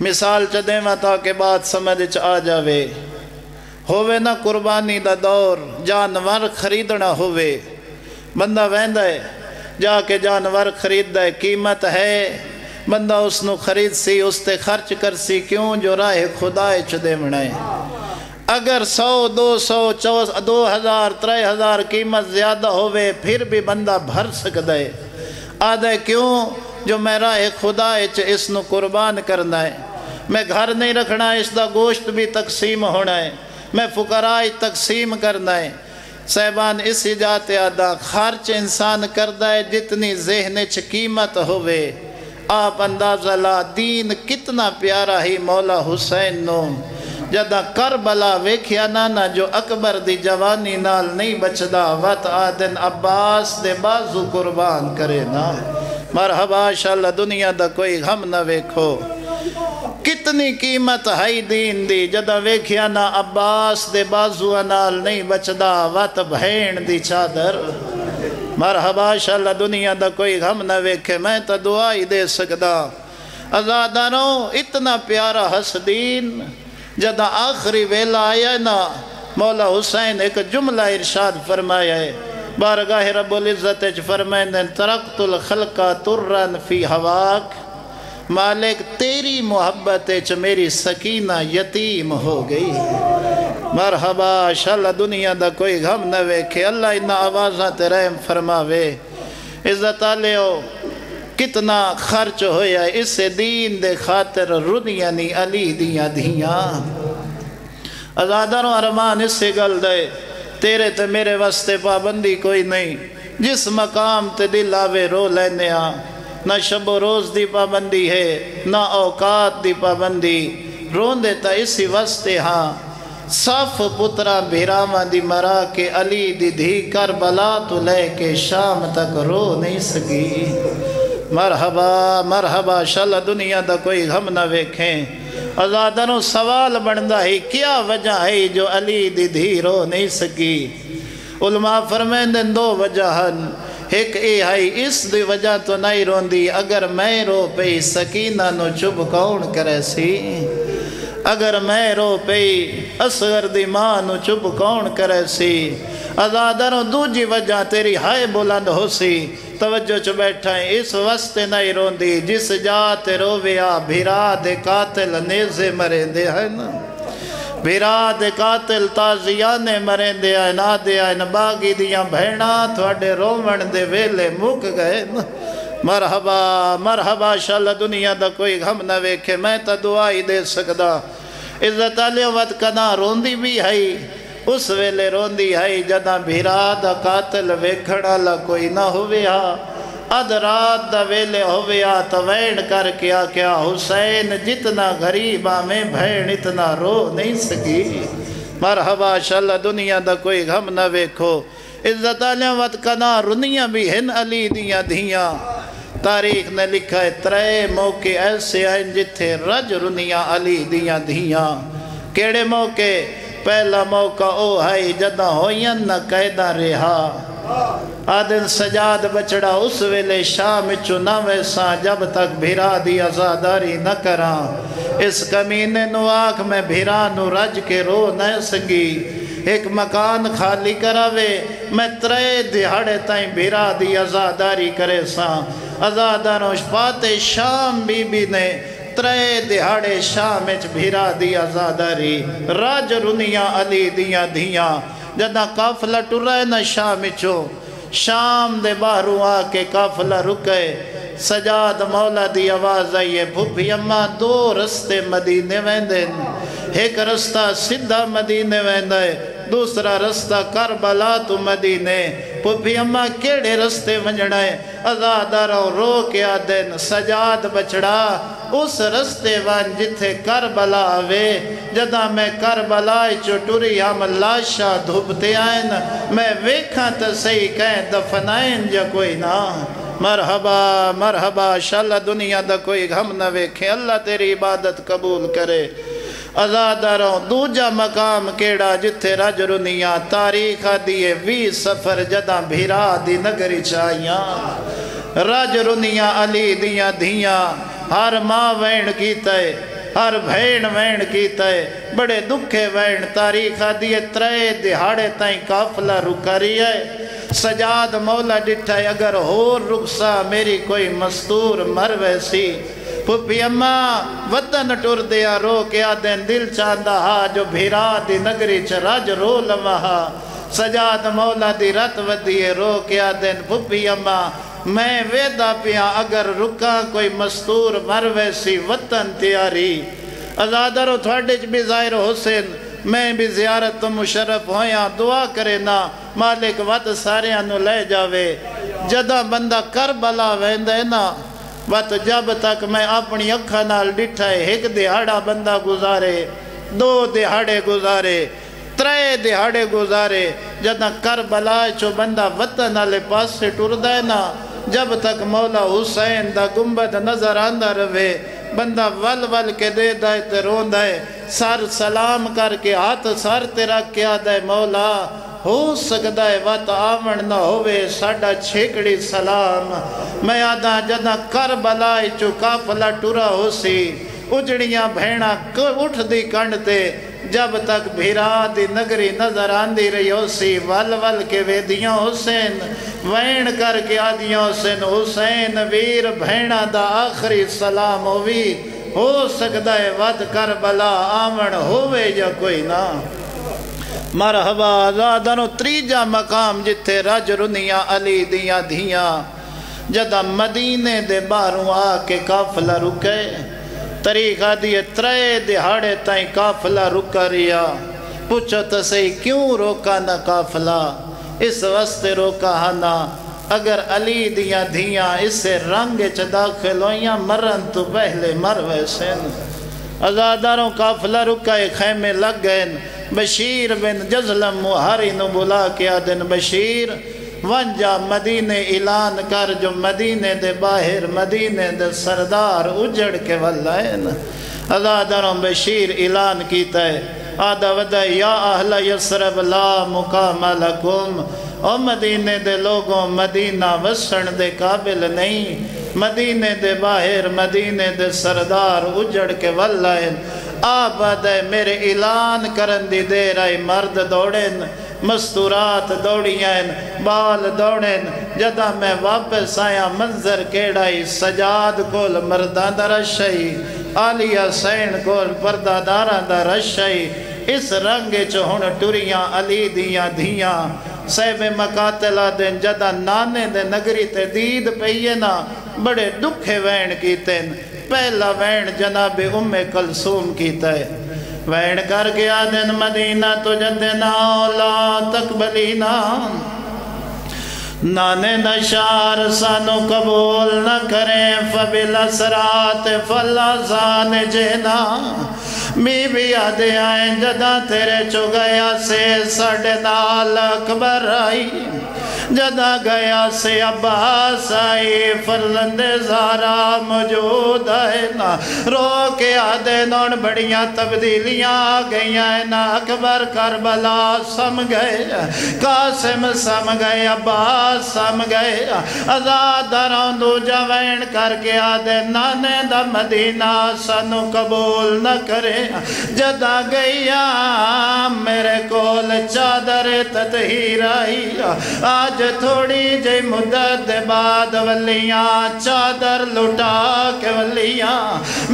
مثال چ دیواں تاکہ بات سمجھ چ آ جاوے۔ ہووے نہ قربانی دا دور، جانور خریدنا ہووے۔ بندہ وہندا ہے، جا کے جانور خرید ہے، قیمت ہے۔ بندہ اس نو خرید سی، اس تے خرچ کر سی، کیوں؟ جو راہ خدا چ دیونا ہے۔ اگر سو، دو سو چو دو ہزار، ترے ہزار قیمت زیادہ ہووے، پھر بھی بندہ بھر سکتا ہے۔ آدھے کیوں؟ جو میرا ایک خدا چ اس نو قربان کرنا ہے۔ میں گھر نہیں رکھنا اس دا گوشت بھی تقسیم ہونا ہے۔ میں فقرائی تقسیم کرنا ہے۔ صاحبان، اس جات آدھا خرچ انسان کردہ ہے جتنی ذہن چ قیمت ہوئے آپ اندازہ لا، دین کتنا پیارا ہی مولا حسین نو جدہ کربلا ویکھیا نانا جو اکبر دی جوانی نال نہیں بچدا وط آدن عباس دے بازو قربان کرے نا۔ مرحبا شاءاللہ دنیا دا کوئی غم نہ ویکھو۔ کتنی قیمت ہائی دین دی؟ جدہ ویکھیا نا عباس دے بازو نال نہیں بچدا وط بھین دی چادر۔ مرحبا شاءاللہ دنیا دا کوئی غم نہ ویکھے، میں تا دعائی دے سکدا۔ ازادانوں اتنا پیارا حسدین۔ جدہ آخری ویلا آیا نا، مولا حسین ایک جملہ ارشاد فرمایا ہے۔ بارگاہ رب العزت فرمائن ترقت الخلقہ ترن فی ہواک۔ مالک، تیری محبت چ میری سکینہ یتیم ہو گئی۔ مرحبا شاءاللہ دنیا دا کوئی غم نہ ویکھے۔ اللہ انہا آوازہ رحم فرماوے۔ عزت آلیو، کتنا خرچ ہویا اس دین دے خاطر رنیانی علی دیاں دیاں ازادر و ارمان اس سے گل دے۔ تیرے تے میرے واسطے پابندی کوئی نہیں۔ جس مقام تے دل آوے رو لینے آ نہ شب و روز دی پابندی ہے، نہ اوقات دی پابندی۔ رون دیتا اسی واسطے ہاں صف پترا بھیراما دی مرا کے علی دی دھی کربلا تو لے کے شام تک رو نہیں سکی۔ مرحبا مرحبا، شل دنیا دا کوئی غم نہ ویکھیں۔ ازادنوں سوال بندہ ہی کیا وجہ ہے جو علی دی دھی رو نہیں سکی؟ علماء فرمین دن دو وجہ ہن۔ ایک اے ہائی اس دی وجہ تو نہیں روندی، اگر میں رو پئی سکینہ نو چب کون کرے سی؟ اگر میں رو پئی اصغر دی ماں نو چب کون کرے سی؟ ازادروں دوجی وجہ تیری ہائے بلند ہو سی۔ توجہ چو بیٹھا اس وسط نہیں روندی، جس جات رویا بھیرا دے قاتل نیزے مرے دے ہے نا۔ بھیرا قاتل تازیانے مرے دے آئے نا دے آئے نباگی دیاں بھینا تھوڑے رومن دے ویلے مک گئے مرحبا مرحبا شاءاللہ دنیا دا کوئی غم نہ ویکھے میں تا دعائی دے سکدا عزت علی وقت کنا روندی بھی ہے اس ویلے روندی ہے جدہ بھیرا دا قاتل ویکھڑا لا کوئی نہ ہویا اد رات دا ویلے ہویا تو کر کیا کیا حسین، جتنا غریبہ میں بھین اتنا رو نہیں سکی۔ مرحبا شاءاللہ دنیا دا کوئی غم نہ ویکھو۔ عزت علیہ وقت کنا، رنیاں بھی ہن علی دیاں دیاں تاریخ نے لکھا ہے، ترے موقع ایسے آئیں جتھے رج رنیاں علی دیاں دیاں کیڑے موقع؟ پہلا موقع او ہے جدہ ہوئیں نہ قیدہ رہا۔ آدن سجاد بچڑا اس ویلے شام چو نہ ویسا جب تک بھیرا دی ازاداری نہ کران اس کمینے نو آنکھ میں بھیرا نو رج کے رو نہ سگی ایک مکان خالی کراوے۔ میں ترے دہاڑے تائیں بھیرا دی ازاداری کرے سا ازادانو شپات شام بی بی نے ترے دہاڑے شام اچ بھیرا دی ازاداری راج رنیاں علی دیاں دیاں جدہ کافلہ ٹرائے نہ شام چو شام دے باہروں آ کے کافلہ رکے۔ سجاد مولا دی آواز آئیے بھوپی اممہ دو رستے مدینے ویندے ایک رستہ سدھا مدینے ویندے دوسرا رستہ کربلا تو مدینے۔ پھوپی اممہ کیڑے رستے ونجڑا ہے؟ ازاداروں رو کے آدن سجاد بچڑا۔ اس رستے وان جتھے کربلا آوے۔ جدہ میں کربلا چٹوری ہم لاشا دھوپتے آئین میں ویکھاں تا صحیح کہیں دفنائن جا کوئی نہ۔ مرحبا مرحبا شاءاللہ دنیا دا کوئی غم نہ ویکھیں اللہ تیری عبادت قبول کرے۔ ازاداروں دوجا مقام کیڑا جتھے رج رنیاں تاریخ دیئے وی سفر جدہ بھیرا دی نگری چاہیاں رج رنیاں علی دیاں دھیاں، ہر ماں وین کیتا ہے ہر بھین وین کیتا ہے بڑے دکھے وین تاریخ دیئے ترے دہاڑے تائیں کافلہ رکا رہی ہے سجاد مولا ڈٹھا اگر ہور رکسا میری کوئی مستور مر ویسی پھپی اماں وطن ٹور دیا رو کیا دین دل چاندہ ہا جو بھیرا دی نگری چراج رو لمہا سجاد مولا دی رت ودیے رو کیا دین پھپی اماں میں ویدہ پیا اگر رکا کوئی مستور مر ویسی وطن تیاری۔ ازادر و تھوڑیچ بھی ظاہر حسین، میں بھی زیارت تو مشرف ہویا دعا کرے نا، مالک وط سارے انو لے جاوے۔ جدہ بندہ کربلا ویندے نا وط جب تک میں اپنی اکھا نال ڈٹھائے ایک دہاڑا بندہ گزارے دو دہاڑے گزارے ترے دہاڑے گزارے جدہ کربلا چو بندہ وطن والے پاس سے ٹر دے نا جب تک مولا حسین دا گنبد نظر آندہ روے بندہ ول ول کے دے دائے تے رون دائے سر سلام کر کے ہاتھ سر تیرا کیا دائے مولا ہو سکتا ہے وات آمن نہ ہوئے ساڑا چھیکڑی سلام۔ میں آدھا جدہ کربلائی چو کافلا ٹورا ہو سی۔ اجڑیاں بھینا اٹھ دی کنڈتے جب تک بھیرا دی نگری نظر آندی رہی ہو سی، ول ول کے ویدیاں حسین۔ وین کر کے آدیاں حسین حسین ویر بھینا دا آخری سلام ہوئی ہو سکتا ہے ود کربلا آمن ہوئے یا کوئی نا مرحبا آزادنو تریجا مقام جتے رج رنیاں، علی دیاں دھیاں۔ جدہ مدینے دے باروں آ کے کافلہ رکے، طریقہ دیئے ترے دہاڑے تائیں کافلہ رکا ریا پوچھو تو صحیح کیوں روکا نہ کافلہ اس وستے روکا ہانا اگر علی دیاں دھیاں اس سے رنگ چ داخل ہویاں مرن تو پہلے مر ویسے ازاداروں کافلہ رکائے، خیمے لگ گئے بشیر بن جزلم محاری نو بلا کیا دن بشیر۔ ونجا مدینے اعلان کر جو مدینے دے باہر، مدینے دے سردار اجڑ کے واللائن ازاداروں بشیر اعلان کیتا ہے۔ آدھا ودہ یا اہل یسرب لا مقام لکم۔ او مدینے دے لوگوں، مدینہ وسن دے قابل نہیں۔ مدینے دے باہر، مدینے دے سردار اجڑ کے واللائن آباد ہے میرے اعلان کرن دی دے رہی مرد دوڑن، مستورات دوڑیاں، بال دوڑن، جدہ میں واپس آیا، منظر کیڑائی سجاد کول مردان دا رشائی آلیہ سین کول پرداداران دا رشائی اس رنگ چہن ٹوریاں علی دیاں، دھیاں۔ سیب مقاتلہ دن جدہ نانے دے نگری تے دید پہیے نا، بڑے دکھے وین کیتے پہلا وین جناب ام کلسوم کیتا ہے وین کر گیا دن مدینہ تو جدنا اولا تقبلینا نانے نشار سانو قبول نہ کریں فبیل اسرات فلازان جینا می بھی آدھے آئیں جدہ تیرے چو گیا سے سڑے نال اکبر آئی جدہ گیا سے عباس آئی فرزند زارا موجود ہے نا رو کے آدھے نون بڑیاں تبدیلیاں گئیاں نا اکبر کربلا سم گئے قاسم سم گئے عباس سم گئے ازاد دو جوین کر کے آدھے نانے دا مدینہ سنو قبول نہ کرے جدہ گئیا میرے کول چادر تطہیر آئی آج تھوڑی جی مدد بعد ولیاں، چادر لٹا کے ولیاں۔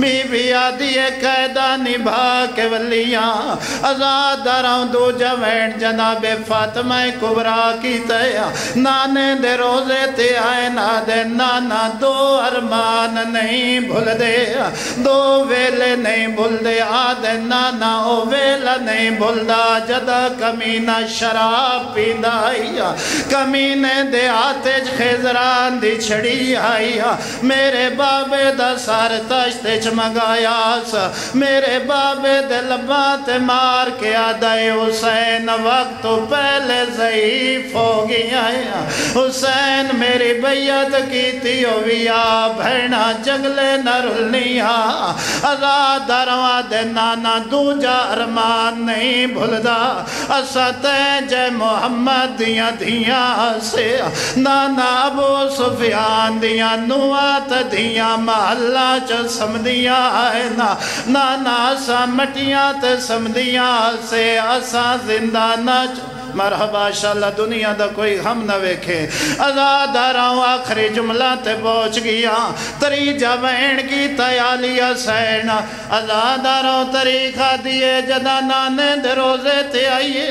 بی بی آدھی قیدہ نبھا کے ولیاں۔ ازاد دراؤں دو جوین جناب فاطمہ کبرا کی تیا نانے دے روزے تے آئے نا دے نانا دو ارمان نہیں بھول دے۔ دو ویلے نہیں بھول دے۔ آدھے نانا او ویلہ نہیں بھول دا کمینہ شراب پیندہ آئی کمینے دے آتے خیزران دی چھڑی آئی میرے بابے دا سار تشتے چمگایا سا میرے بابے دے لبات مار کے آدھائی حسین وقت تو پہلے ضعیف ہو گیا حسین میری بیعت کی تیو ویا بھینا جگلے نہ رلنیا ازاد دروا دے نانا دو جا ارمان نہیں بھلدا اسا تے جے محمد دیا دیا سے۔ نانا ابو سفیان دیا نوات دیا محلہ چا سمدیا ہے نا۔ نانا اسا مٹیاں تے سمدیا سے۔ اسا زندہ نہ چا مرحبا شاءاللہ دنیا دا کوئی غم نہ ویکھے۔ ازاد آراؤں آخری جملہ تے پہنچ گیا۔ تری جوین کی تیالی سین ازاد آراؤں طریقہ دیئے جدا نانے دے روزے تے آئیے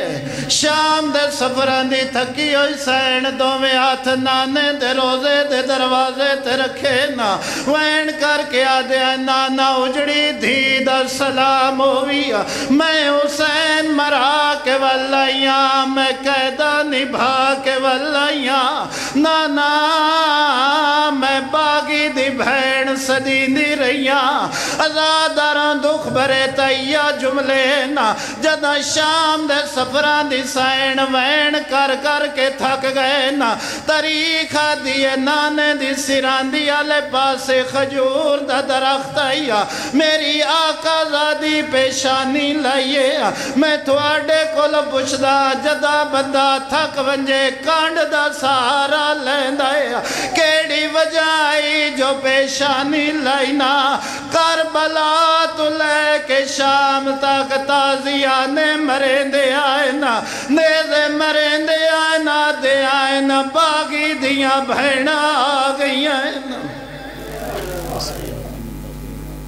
شام دے سفران دی تھکی ہوئی سین دو میں ہاتھ نانے دے روزے دے دروازے تے رکھے نا۔ وین کر کے آدھے نانا اجڑی دھی دا سلام ہوئی میں حسین مرا کے واللہیاں میں قیدہ نبھا کے واللہیاں نانا، میں باغی دی بھین صدی دی رہیاں ازاداران دکھ بھر برے تیا جملے نا جدہ شام دے سفران دی سائن وین کر کر کے تھک گئے نا تاریخہ دیئے نانے دی سران دی آلے پاس خجور دا درخت آیا میری آقا زادی پیشانی لائیے میں تھوڑے کو لپشدہ جدہ بندہ تھک ونجے کانڈ دا سارا لیندائے کیڑی وجائی جو پیشانی لائنا کربلا تو لے کے شام تک تازیانے مرندے آئے نا نیزے مرندے آئے نا دے آئے نا باغی دیاں بھینا آ گئی